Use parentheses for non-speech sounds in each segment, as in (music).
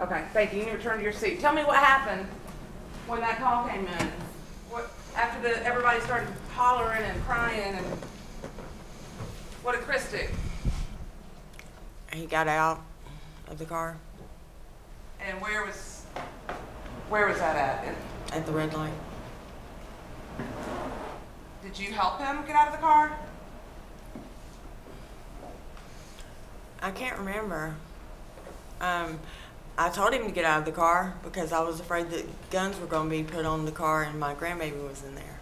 Okay, thank you. You need to return to your seat. Tell me what happened when that call came in. What, after the, everybody started hollering and crying and, what did Chris do? He got out of the car And where was, where was that at? At the red light. Did you help him get out of the car? I can't remember. Um, I told him to get out of the car because I was afraid that guns were going to be put on the car and my grandbaby was in there.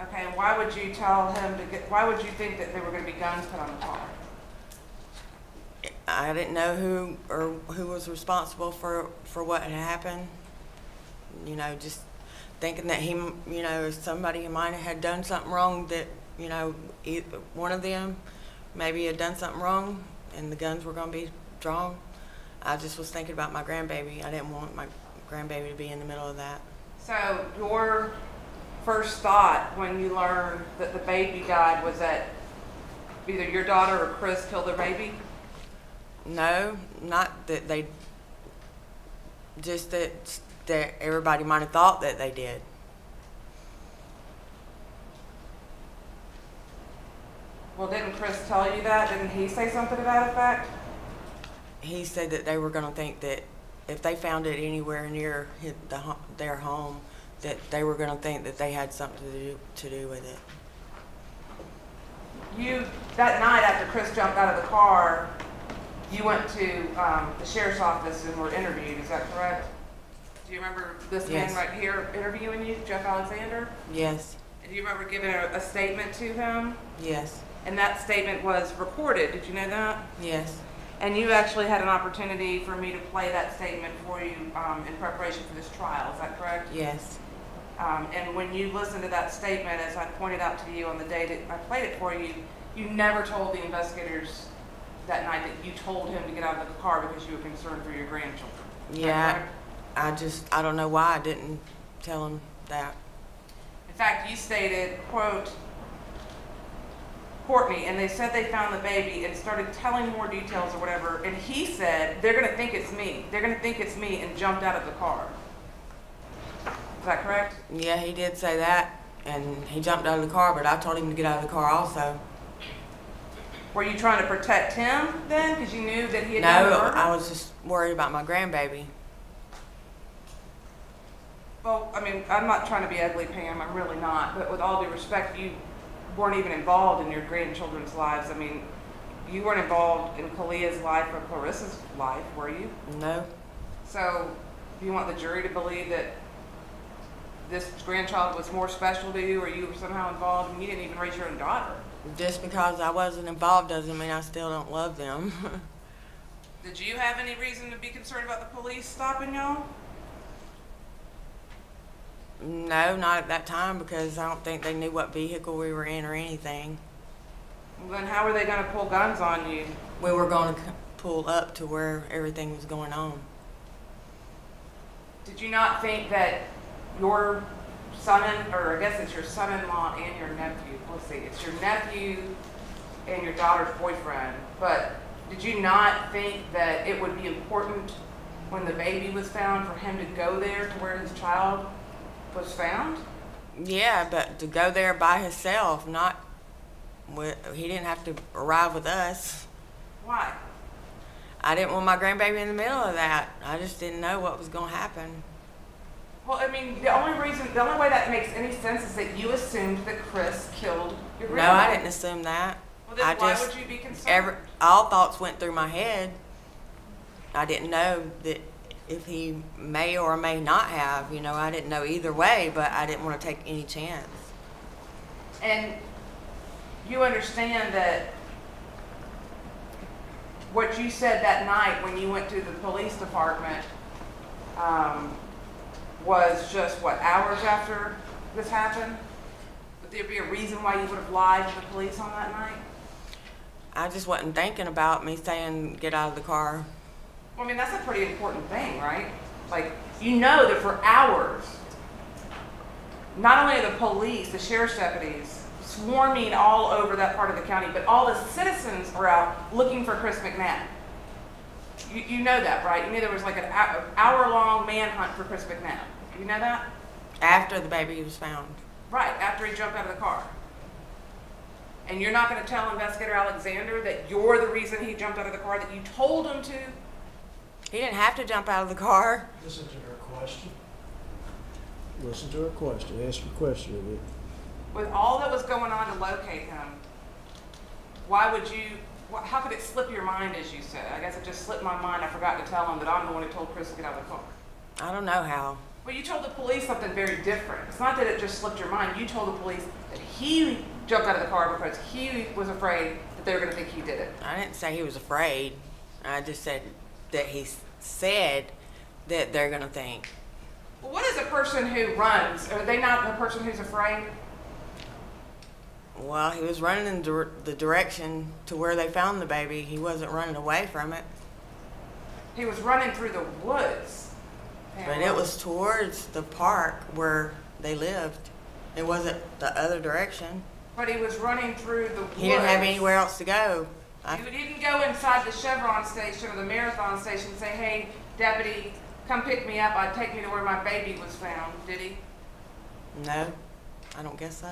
Okay, and why would you tell him to get, why would you think that there were gonna be guns put on the car? I didn't know who or who was responsible for for what had happened. You know, just thinking that he, you know, somebody might have had done something wrong. That you know, one of them maybe had done something wrong, and the guns were going to be drawn. I just was thinking about my grandbaby. I didn't want my grandbaby to be in the middle of that. So your first thought when you learned that the baby died was that either your daughter or Chris killed their baby? No, not that they. Just that that everybody might have thought that they did. Well, didn't Chris tell you that? Didn't he say something to that effect? He said that they were going to think that if they found it anywhere near his, the, their home, that they were going to think that they had something to do, to do with it. You, that night after Chris jumped out of the car, you went to um, the sheriff's office and were interviewed, is that correct? Do you remember this man right here interviewing you, Jeff Alexander? Yes, And do you remember giving a, a statement to him? yes, And that statement was recorded, did you know that? yes, And you actually had an opportunity for me to play that statement for you um, in preparation for this trial, is that correct? yes, Um, and when you listened to that statement, as I pointed out to you on the day that I played it for you, you never told the investigators that night that you told him to get out of the car because you were concerned for your grandchildren. Yeah. correct? I just I don't know why I didn't tell him that. In fact, you stated, quote, Cortney, and they said they found the baby and started telling more details or whatever, and he said, they're gonna think it's me. They're gonna think it's me and jumped out of the car. Is that correct? Yeah, he did say that, and he jumped out of the car, but I told him to get out of the car also. Were you trying to protect him then, because you knew that he had done the No. I was just worried about my grandbaby. Well, I mean, I'm not trying to be ugly, Pam, I'm really not, but with all due respect, you weren't even involved in your grandchildren's lives. I mean, you weren't involved in Caliyah's life or Clarissa's life, were you? No, So, do you want the jury to believe that this grandchild was more special to you, or you were somehow involved, and you didn't even raise your own daughter? just because I wasn't involved doesn't mean I still don't love them. (laughs) Did you have any reason to be concerned about the police stopping y'all? No, not at that time because I don't think they knew what vehicle we were in or anything. Well, then how were they gonna pull guns on you? We were going to pull up to where everything was going on. Did you not think that your son, in- or I guess it's your son-in-law and your nephew, let's see, it's your nephew and your daughter's boyfriend, but did you not think that it would be important when the baby was found for him to go there to where his child was found? Yeah, but to go there by himself, not with, he didn't have to arrive with us. Why? I didn't want my grandbaby in the middle of that. I just didn't know what was going to happen. Well, I mean, the only reason, the only way that makes any sense is that you assumed that Chris killed your No. I didn't assume that. Well, then I why just- would you be concerned? Every, all thoughts went through my head. I didn't know that if he may or may not have, you know, I didn't know either way, but I didn't want to take any chance. And you understand that what you said that night when you went to the police department um, was just, what, hours after this happened? Would there be a reason why you would have lied to the police on that night? I just wasn't thinking about me saying get out of the car. Well, I mean, that's a pretty important thing, right? Like, you know that for hours, not only are the police, the sheriff's deputies, swarming all over that part of the county, but all the citizens are out looking for Chris McNabb. You, you know that, right? You knew there was like an hour-long manhunt for Chris McNabb. You know that? After the baby was found. Right, after he jumped out of the car. And you're not gonna tell Investigator Alexander that you're the reason he jumped out of the car, that you told him to? He didn't have to jump out of the car. Listen to her question. Listen to her question. Ask your question of it. With all that was going on to locate him, why would you, wh- how could it slip your mind, as you said? I guess it just slipped my mind. I forgot to tell him that I'm the one who told Chris to get out of the car. I don't know how. Well, you told the police something very different. It's not that it just slipped your mind. You told the police that he jumped out of the car because he was afraid that they were going to think he did it. I didn't say he was afraid. I just said that he said that they're gonna think. Well, what is a person who runs? Are they not the person who's afraid? Well, he was running in dir- the direction to where they found the baby. He wasn't running away from it, He was running through the woods. but it was towards the park where they lived. It wasn't the other direction. But he was running through the woods. He didn't have anywhere else to go. I, You didn't go inside the Chevron station or the Marathon station and say, "Hey, deputy, come pick me up. I'd take me to where my baby was found." Did he? no, I don't guess so.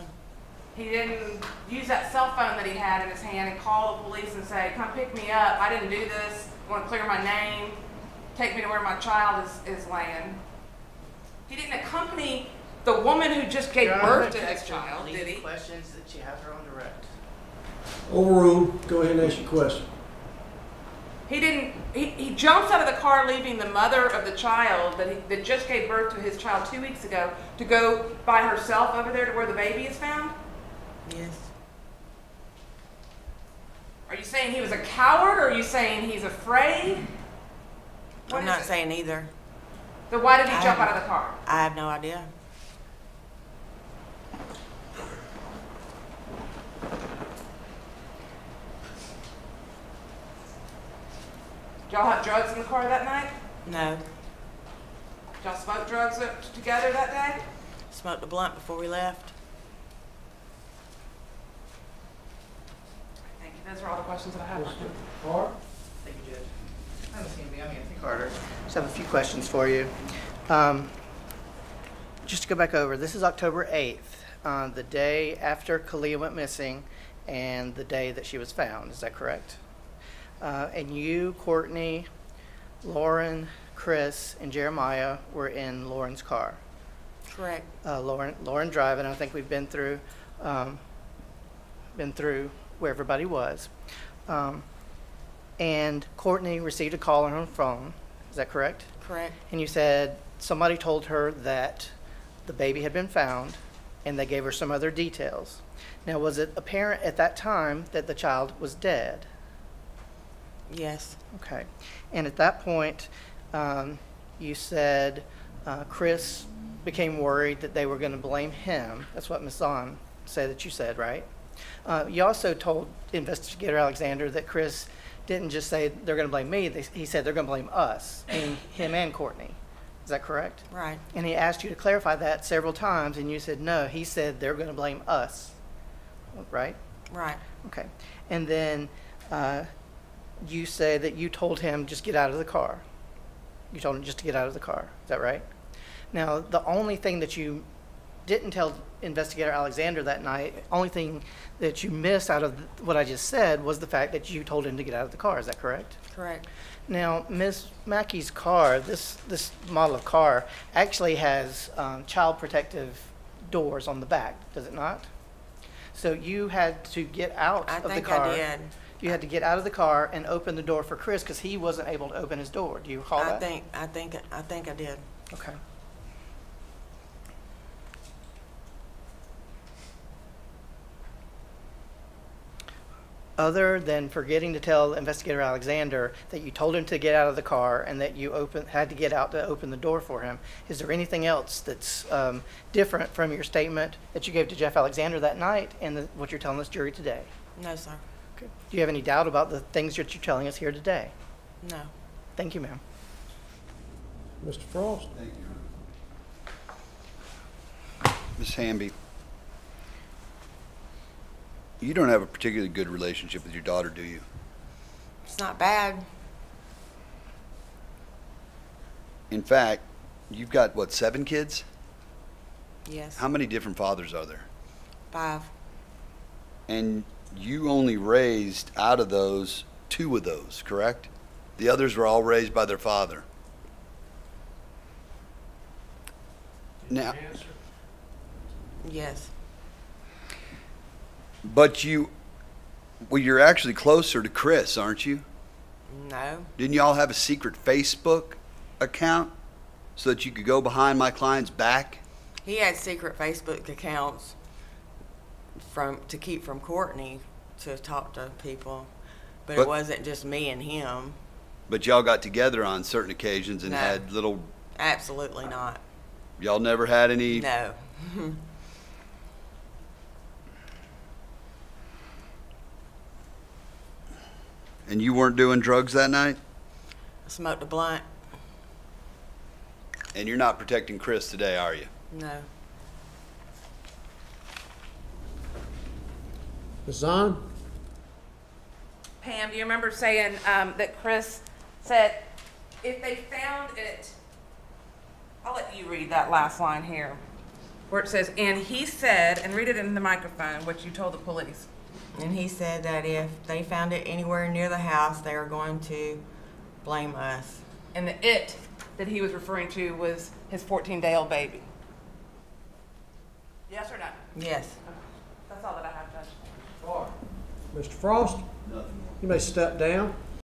He didn't use that cell phone that he had in his hand and call the police and say, "Come pick me up. I didn't do this. I want to clear my name. Take me to where my child is, is laying." He didn't accompany the woman who just gave Your Honor, birth to gonna his text child, did he? Questions that you have her on direct. Overruled. Go ahead and ask your question. He didn't. He, he jumps out of the car, leaving the mother of the child that he, that just gave birth to his child two weeks ago to go by herself over there to where the baby is found. Yes. Are you saying he was a coward, or are you saying he's afraid? What I'm not it? saying either. Then why did he I jump out haven't- of the car? I have no idea. Y'all have drugs in the car that night? No. Did y'all smoke drugs together that day? Smoked a blunt before we left. Thank you. Those are all the questions that I have. Mr. Hart? Thank you, Judge. I'm Sandy. I'm Anthony Carter. Just have a few questions for you. Um, just to go back over, this is October 8th, uh, the day after Caliyah went missing and the day that she was found. Is that correct? Uh, and you, Cortney, Lauren, Chris, and Jeremiah were in Lauren's car. Correct. uh, Lauren, Lauren driving. I think we've been through, um, been through where everybody was. Um, and Cortney received a call on her phone. Is that correct? Correct. And you said somebody told her that the baby had been found, and they gave her some other details. Now, was it apparent at that time that the child was dead? Yes. Okay. And at that point, um, you said uh, Chris became worried that they were going to blame him. That's what Ms. Zahn said that you said, right? Uh, you also told investigator Alexander that Chris didn't just say they're going to blame me. They, he said they're going to blame us, meaning him and Cortney. Is that correct? Right. And he asked you to clarify that several times, and you said no. He said they're going to blame us, right? Right. Okay. And then uh, you say that you told him just get out of the car. You told him just to get out of the car. Is that right? Now, the only thing that you didn't tell investigator Alexander that night, only thing that you missed out of what I just said was the fact that you told him to get out of the car. Is that correct? Correct. Now, Ms. Mackey's car, this, this model of car, actually has um, child protective doors on the back, does it not? So you had to get out I of the think car. I did. You had to get out of the car and open the door for Chris because he wasn't able to open his door. Do you recall I that? think, I think, I think I did. Okay. Other than forgetting to tell investigator Alexander that you told him to get out of the car and that you open, had to get out to open the door for him, is there anything else that's um, different from your statement that you gave to Jeff Alexander that night and the- what you're telling this jury today? No, sir. Okay. Do you have any doubt about the things that you're telling us here today? No. Thank you, ma'am. Mr. Frost? Thank you. Ms. Hamby, you don't have a particularly good relationship with your daughter, do you? It's not bad. In fact, you've got, what, seven kids? Yes, How many different fathers are there? five. And you only raised out of those two of those, correct? The others were all raised by their father. Now, Yes, but you, well, you're actually closer to Chris, aren't you? no, Didn't y'all have a secret Facebook account so that you could go behind my client's back? he had secret Facebook accounts from, to keep from Cortney to talk to people. But But- it wasn't just me and him, But y'all got together on certain occasions and No. had little, absolutely not, y'all never had any? no. (laughs) And you weren't doing drugs that night? I Smoked a blunt, And you're not protecting Chris today, are you? no. Ms. Zahn? Pam, do you remember saying um, that Chris said if they found it? I'll let you read that last line here, where it says, "And he said," and read it in the microphone, what you told the police. And he said that if they found it anywhere near the house, they were going to blame us. And the it that he was referring to was his 14-day-old baby. Yes or no? Yes. That's all that I have, Judge. Mr. Frost? You may step down.